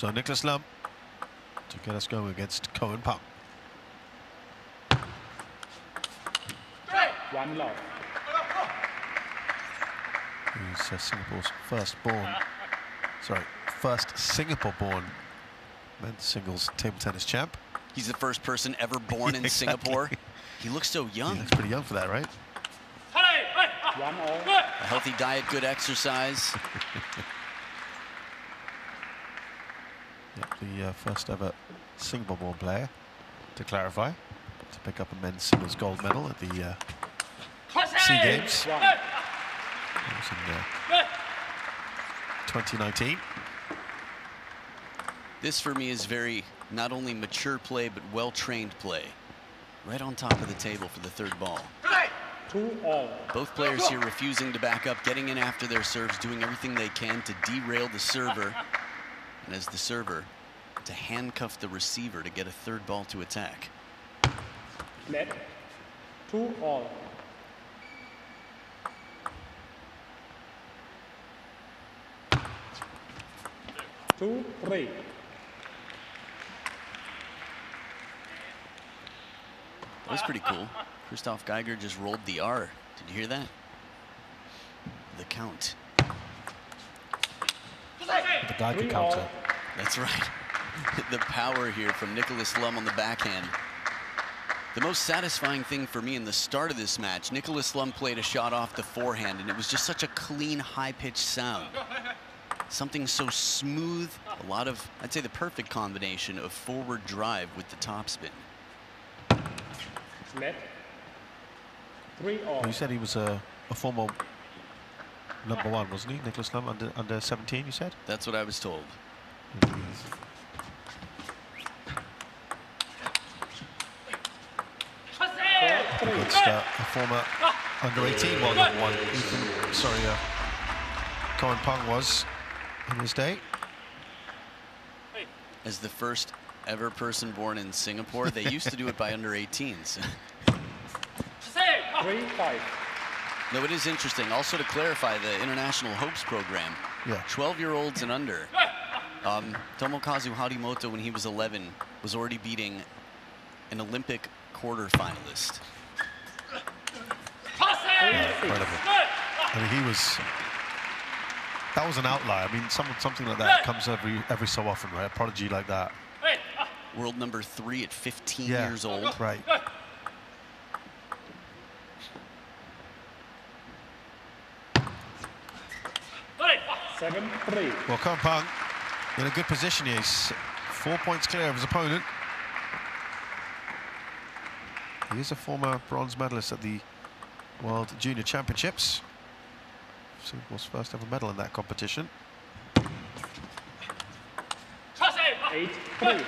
So Nicholas Lum to get us going against Koen Pang. One love. He's uh, Singapore's first-born, sorry, first Singapore-born men's singles table tennis champ. He's the first person ever born in Exactly. Singapore. He looks so young. He looks pretty young for that, right? A healthy diet, good exercise. the uh, first ever Singapore-born player, to clarify, to pick up a men's singles gold medal at the uh, SEA Games. One. That was in uh, 2019. This for me is very not only mature play but well-trained play. Right on top of the table for the third ball. Both players here refusing to back up, getting in after their serves, doing everything they can to derail the server. And as the server, to handcuff the receiver to get a third ball to attack. Net. Two all. Two three. That was pretty cool. Christoph Geiger just rolled the R. Did you hear that? The count. The guy Three could all. counter. That's right. The power here from Nicholas Lum on the backhand. The most satisfying thing for me in the start of this match, Nicholas Lum played a shot off the forehand, and it was just such a clean, high-pitched sound. Something so smooth, a lot of, I'd say the perfect combination of forward drive with the topspin. Net. Three all. You said he was a, a former number one, wasn't he? Nicholas Lum, under, under 17, you said? That's what I was told. Four three. Against uh, a former under 18 world number one. Ethan, sorry, uh, Koen Pang was in his day. As the first ever person born in Singapore, they used to do it by under 18s. Three five. No, it is interesting. Also to clarify, the International Hopes program, Yeah. 12-year-olds and under. Um, Tomokazu Harimoto, when he was 11, was already beating an Olympic quarterfinalist. Incredible. I mean, he was. That was an outlier. I mean, some, something like that comes every every so often, right? A prodigy like that. World number three at 15 Yeah. years old. Right. Seven three. Well, Koen Pang in a good position here. He's four points clear of his opponent. He is a former bronze medalist at the World Junior Championships. Singapore's first ever medal in that competition. Eight three.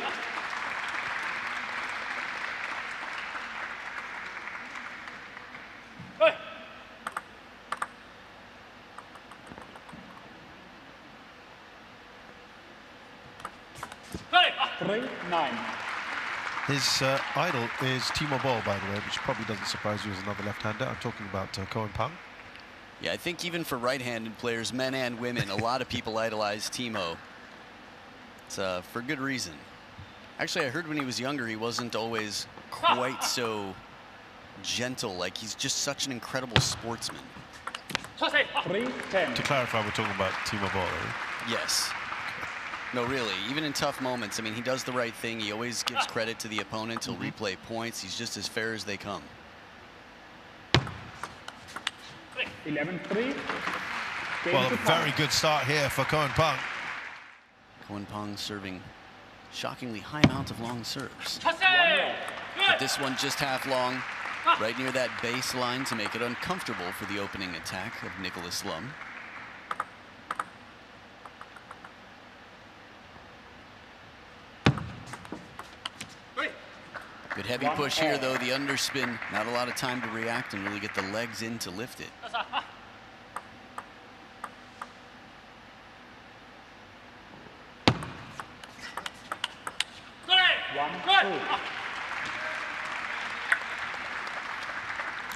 Three nine. His uh, idol is Timo Boll, by the way, which probably doesn't surprise you as another left-hander. I'm talking about uh, Koen Pang. Yeah, I think even for right-handed players, men and women, a lot of people idolize Timo. It's uh, for good reason. Actually, I heard when he was younger, he wasn't always quite so gentle. Like, he's just such an incredible sportsman. To clarify, we're talking about Timo Boll. Right? Yes. No, really. Even in tough moments, I mean, he does the right thing. He always gives credit to the opponent. He'll replay points. He's just as fair as they come. Eleven three. Game Well, a very good start here for Koen Pang. Koen Pong serving shockingly high amount of long serves. But this one just half long, right near that baseline to make it uncomfortable for the opening attack of Nicholas Lum. Good heavy push here, though. The underspin, not a lot of time to react and really get the legs in to lift it. One two.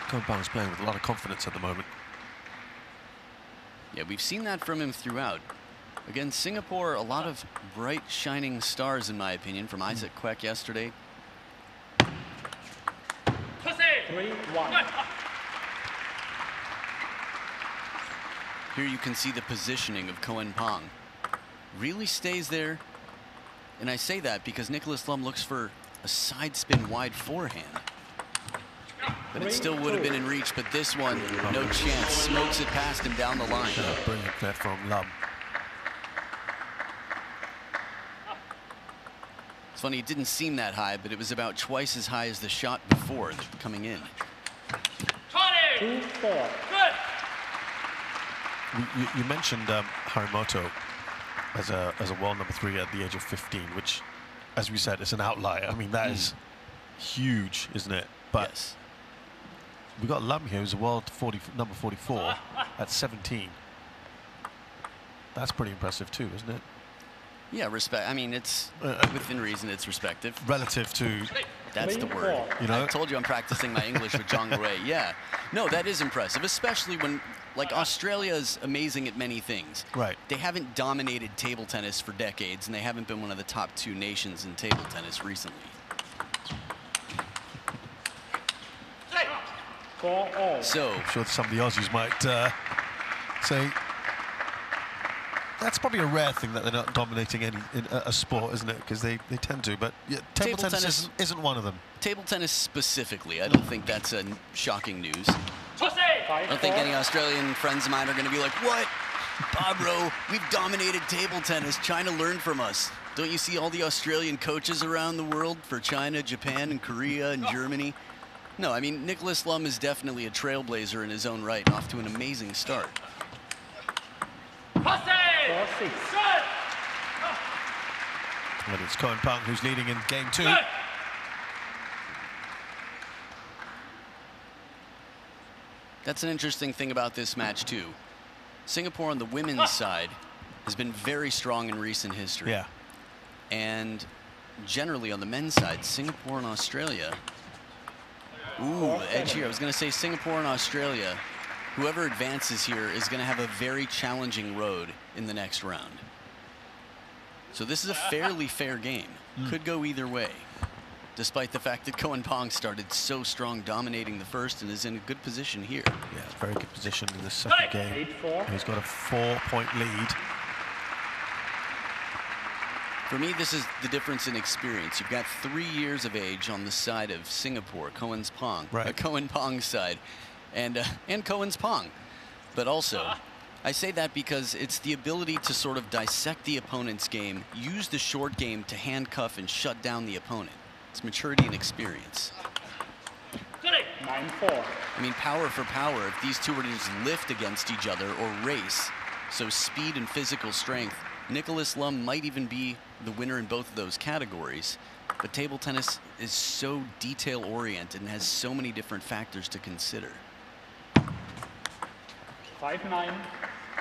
Koen Pang's playing with a lot of confidence at the moment. Yeah, we've seen that from him throughout. Again, Singapore, a lot of bright, shining stars, in my opinion, from hmm. Izaac Quek yesterday. Three, one. Here you can see the positioning of Koen Pong. Really stays there. And I say that because Nicholas Lum looks for a side spin wide forehand. But it still would have been in reach, but this one, no chance. Smokes it past him down the line. Brilliant play from Lum. Funny, it didn't seem that high, but it was about twice as high as the shot before coming in. Two, four. You, you- you mentioned um, Harimoto as a as a world number three at the age of 15, which, as we said, is an outlier. I mean, that is huge, isn't it? But yes. we got Lum here, who's a world 40, number 44 at 17. That's pretty impressive too, isn't it? Yeah, respect. I mean, it's Uh, within reason, it's respective. Relative to That's the word. You know? I told you I'm practicing my English with John Gray. Yeah. No, that is impressive, especially when, like, Australia is amazing at many things. Right. They haven't dominated table tennis for decades, and they haven't been one of the top two nations in table tennis recently. So, I'm sure some of the Aussies might uh, say that's probably a rare thing that they're not dominating any in a, sport, isn't it? Because they, they tend to. But yeah, table, Table tennis, tennis- Isn't, isn't one of them. table tennis specifically, I don't think that's a shocking news. I don't think any Australian friends of mine are going to be like, what? Bob Bobro, we've dominated table tennis. China learned from us. Don't you see all the Australian coaches around the world for China, Japan, and Korea, and Germany? No, I mean, Nicholas Lum is definitely a trailblazer in his own right off to an amazing start. Four, six. And it's Koen Pang who's leading in game two. That's an interesting thing about this match, too. Singapore on the women's side has been very strong in recent history. Yeah. And generally on the men's side, Singapore and Australia. Ooh, edge here. I was going to say Singapore and Australia. Whoever advances here is going to have a very challenging road in the next round. So this is a fairly fair game. Could go either way. Despite the fact that Koen Pong started so strong, dominating the first, and is in a good position here. Yeah, very good position in the second game. Eight, four. He's got a four-point lead. For me, this is the difference in experience. You've got three years of age on the side of Singapore, Koen's Pong, Right. uh, Koen Pong's side, and uh, and Koen's Pong. But also, I say that because it's the ability to sort of dissect the opponent's game, use the short game to handcuff and shut down the opponent. It's maturity and experience. I mean, power for power, if these two were to just lift against each other or race, so speed and physical strength, Nicholas Lum might even be the winner in both of those categories. But table tennis is so detail oriented and has so many different factors to consider. Five, nine.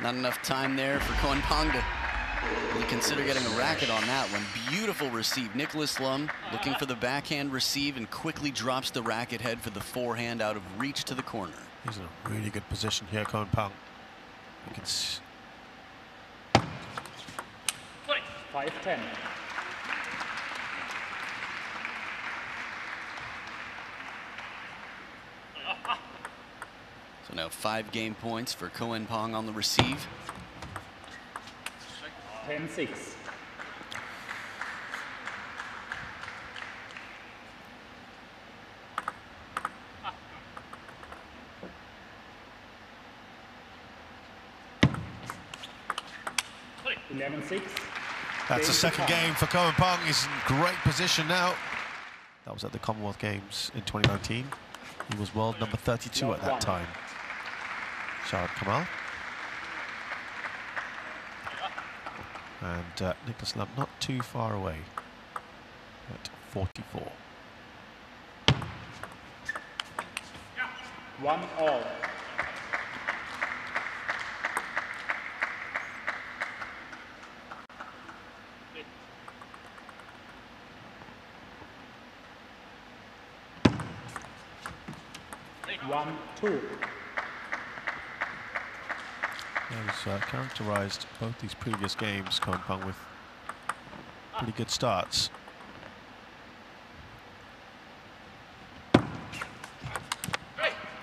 Not enough time there for Koen Pong to really consider getting a racket on that one. Beautiful receive. Nicholas Lum looking for the backhand receive and quickly drops the racket head for the forehand out of reach to the corner. He's in a really good position here, Koen Pang. You can s- Five, ten. Now five game points for Koen Pong on the receive. Ten, six. Eleven, six. That's the second game for Koen Pang. He's in great position now. That was at the Commonwealth Games in 2019. He was world number 32 at that time. Sharath Kamal. And uh, Nicholas Lum not too far away at 44. One, all. One, two. Has uh, characterised both these previous games, Koen Pang, with pretty good starts.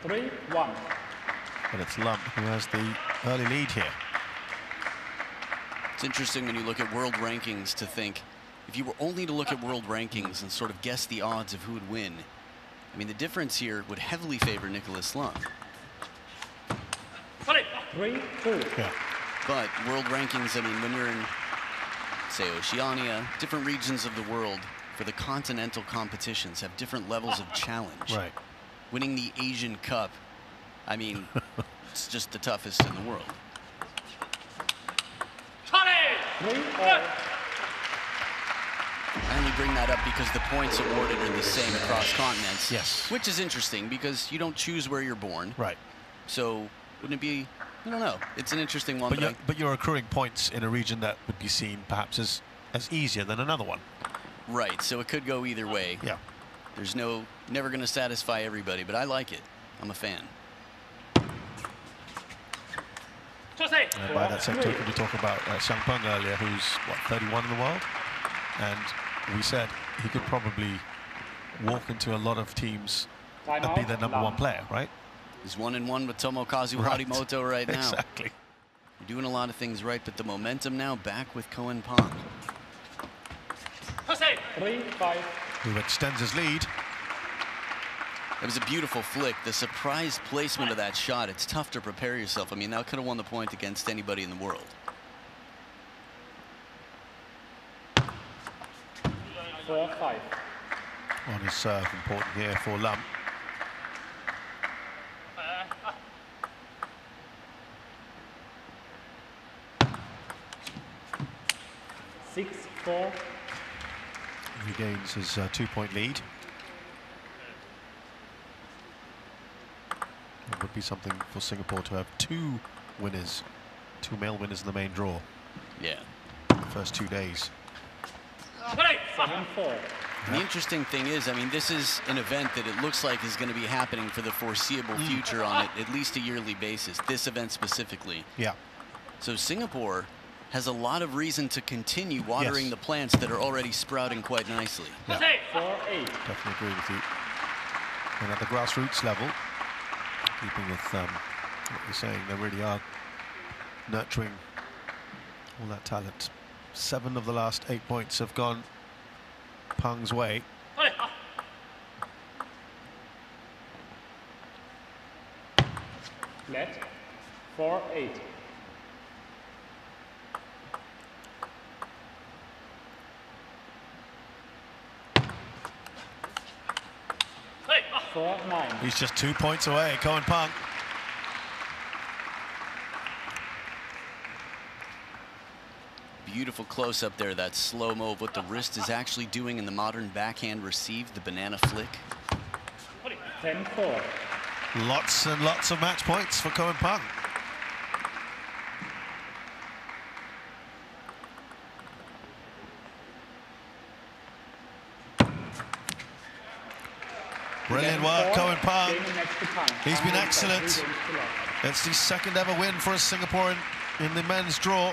Three, one. But it's Lum who has the early lead here. It's interesting when you look at world rankings to think, if you were only to look at world rankings and sort of guess the odds of who would win, I mean, the difference here would heavily favor Nicholas Lum. Three, two. Yeah. But world rankings, I mean, when you're in, say, Oceania, different regions of the world, for the continental competitions have different levels of challenge. Right. Winning the Asian Cup, I mean, it's just the toughest in the world. Three, all. I only bring that up because the points awarded are the same across continents. Yes. Which is interesting because you don't choose where you're born. Right. So wouldn't it be, I don't know. It's an interesting one. But But, you're, but you're accruing points in a region that would be seen perhaps as, as easier than another one. Right, so it could go either way. Yeah. There's no, never going to satisfy everybody, but I like it. I'm a fan. And by that same token, we talk about uh, Xiang Peng earlier, who's, what, 31 in the world? And we said he could probably walk into a lot of teams and be Timeout, their number one player, right? He's one and one with Tomokazu Right. Harimoto right now. Exactly. You're doing a lot of things right, but the momentum now back with Koen Pong. Three, five. Who extends his lead. It was a beautiful flick. The surprise placement of that shot, it's tough to prepare yourself. I mean, that could have won the point against anybody in the world. Four, five. On his serve, important here for Lum. Six, four. He gains his uh, two-point lead. It would be something for Singapore to have two winners, two male winners in the main draw Yeah. the first two days. Seven, four. The interesting thing is, I mean, this is an event that it looks like is going to be happening for the foreseeable future on it, at least a yearly basis, this event specifically. Yeah. So Singapore has a lot of reason to continue watering Yes. the plants that are already sprouting quite nicely. Yeah. Four, eight. Definitely agree with you. And at the grassroots level, keeping with um, what you're saying, they really are nurturing all that talent. Seven of the last eight points have gone Pung's way. Let. Four, eight. Four, nine. He's just two points away, Koen Punk. Beautiful close up there, that slow mo of what the wrist is actually doing in the modern backhand receive, the banana flick. Ten, four. Lots and lots of match points for Koen Pung. Brilliant work, Koen Pung. Game in extra time. He's been excellent. three games to love. It's the second ever win for Singapore in, in the men's draw.